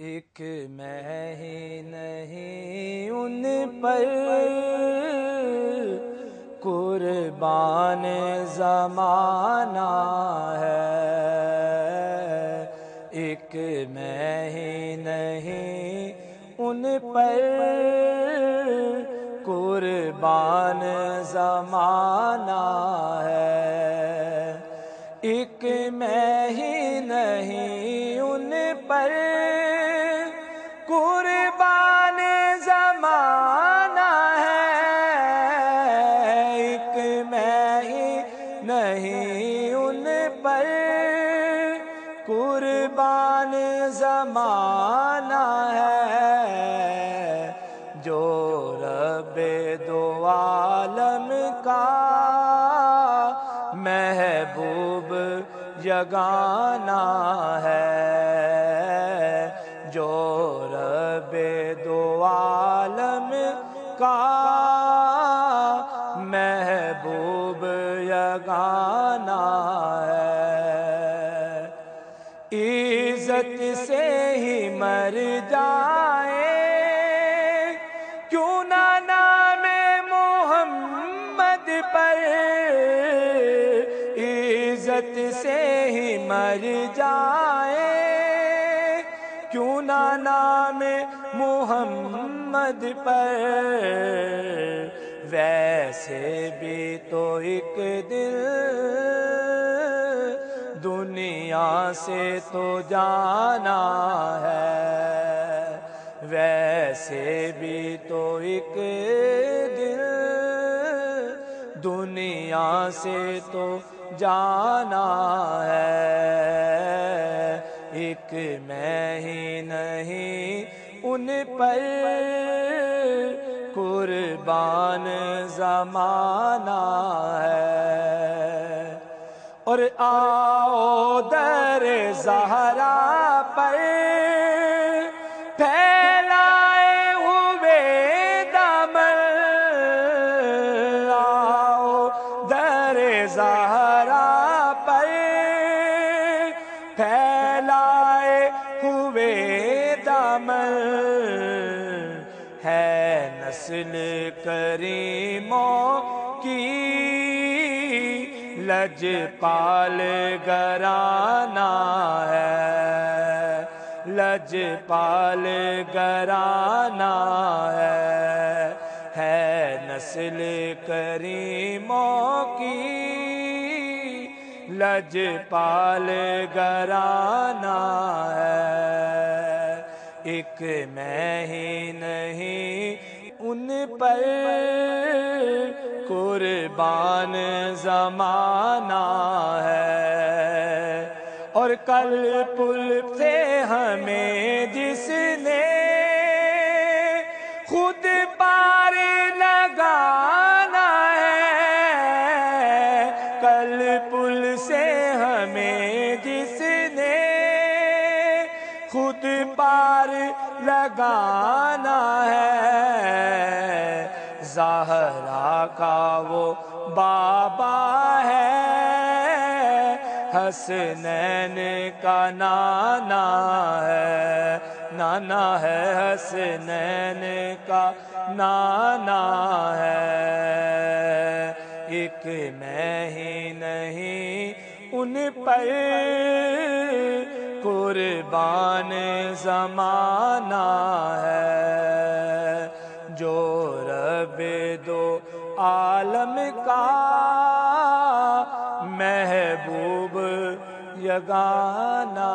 एक मैं ही नहीं, उन पर कुर्बान जमाना है। एक मैं ही नहीं, उन पर कुर्बान जमाना है। एक मैं पर कुर्बान जमाना है, जो रब दो आलम का महबूब जगाना है, जो रबे दो आलम का महबूब जगाना इज़्ज़त से ही मर जाए। क्यों ना नाम मोहम्मद पर? इज़्ज़त से ही मर जाए। क्यों ना नाम मोहम्मद पर? वैसे भी तो एक दिल दुनिया से तो जाना है। वैसे भी तो एक दिल दुनिया से तो जाना है। एक मैं ही नहीं, उन पर कुर्बान जमाना है। और आओ दर जहरा पर फैलाए हुए दामन। आओ दर जहरा पर फैलाए हुए दामन। है नस्ल करीमों की लजपाल गराना है। लजपाल गराना है। है नस्ल करीमों की। लजपाल गराना है। एक मैं ही नहीं, उन पर कुर्बान जमाना है। और कल पुल से हमें जिसने खुद पार लगाना है। कल पुल से हमें जिसने खुद पार लगाना है। जहरा का वो बाबा है। हसनैन का नाना है। नाना है हसनैन का नाना है। एक मैं ही नहीं, उन पर कुर्बान जमाना है महबूब यगाना।